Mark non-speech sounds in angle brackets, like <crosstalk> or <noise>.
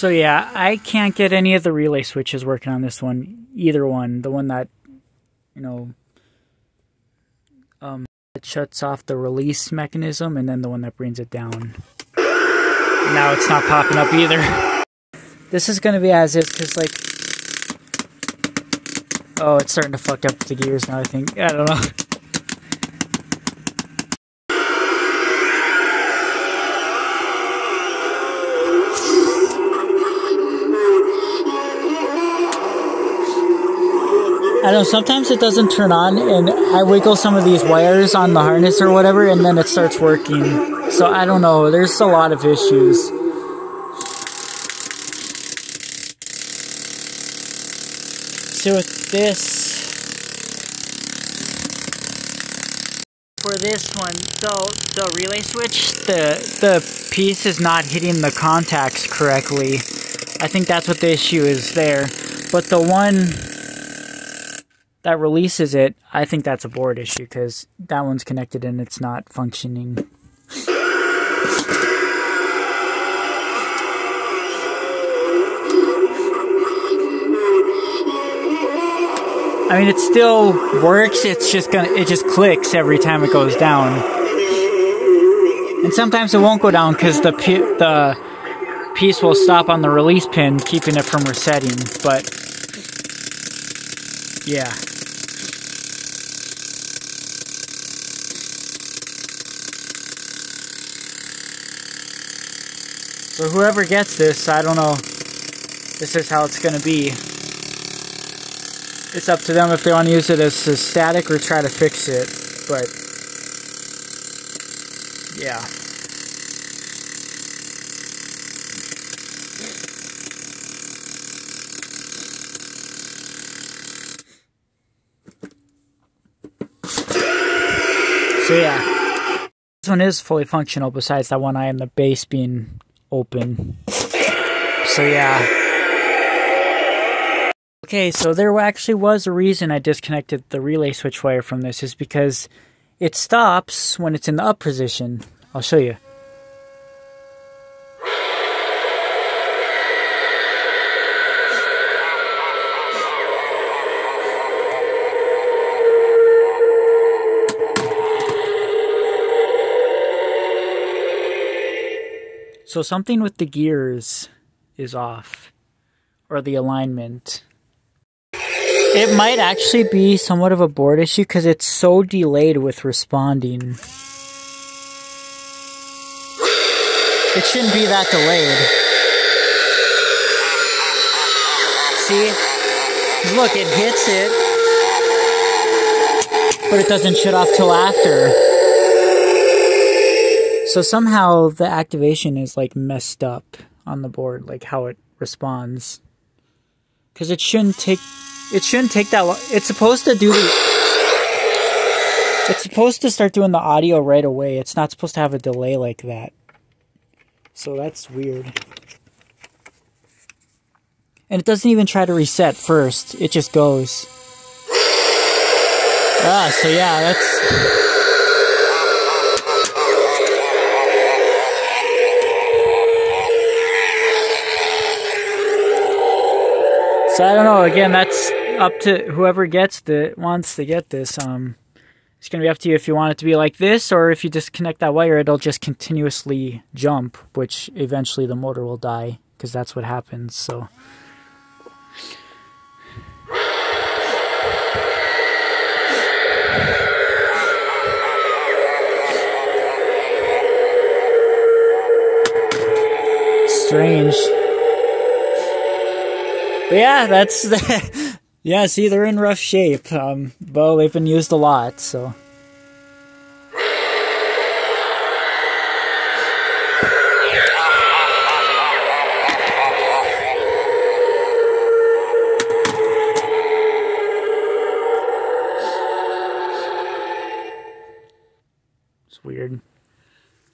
So yeah, I can't get any of the relay switches working on this one. Either one, the one that you know um it shuts off the release mechanism and then the one that brings it down. Now it's not popping up either. This is gonna be as is because like Oh, it's starting to fuck up the gears now, I think. I don't know. I don't know, sometimes it doesn't turn on and I wiggle some of these wires on the harness or whatever and then it starts working. So I don't know, there's a lot of issues. So with this, for this one, so the relay switch, the the piece is not hitting the contacts correctly. I think that's what the issue is there. But the one that releases it, I think that's a board issue because that one's connected and it's not functioning. I mean, it still works. It's just gonna, it just clicks every time it goes down. And sometimes it won't go down because the the piece will stop on the release pin, keeping it from resetting. But yeah. So whoever gets this, I don't know. This is how it's gonna be it's up to them if they want to use it as a static or try to fix it. But yeah. So yeah. This one is fully functional besides that one eye and the base being open. So yeah. Okay, so there actually was a reason I disconnected the relay switch wire from this is because it stops when it's in the up position. I'll show you. So something with the gears is off, or the alignment. It might actually be somewhat of a board issue because it's so delayed with responding. It shouldn't be that delayed. See? Look, it hits it, but it doesn't shut off till after. So somehow the activation is like messed up on the board, like how it responds. Because it shouldn't take it shouldn't take that long. It's supposed to do the. It's supposed to start doing the audio right away. It's not supposed to have a delay like that. So that's weird. And it doesn't even try to reset first. It just goes. Ah, so yeah, that's. So I don't know. Again, that's up to whoever gets the wants to get this. Um, it's gonna be up to you if you want it to be like this, or if you disconnect that wire, it'll just continuously jump, which eventually the motor will die because that's what happens. So. Strange. But yeah, that's <laughs> the. yeah, see, they're in rough shape. Um, well, they've been used a lot, so.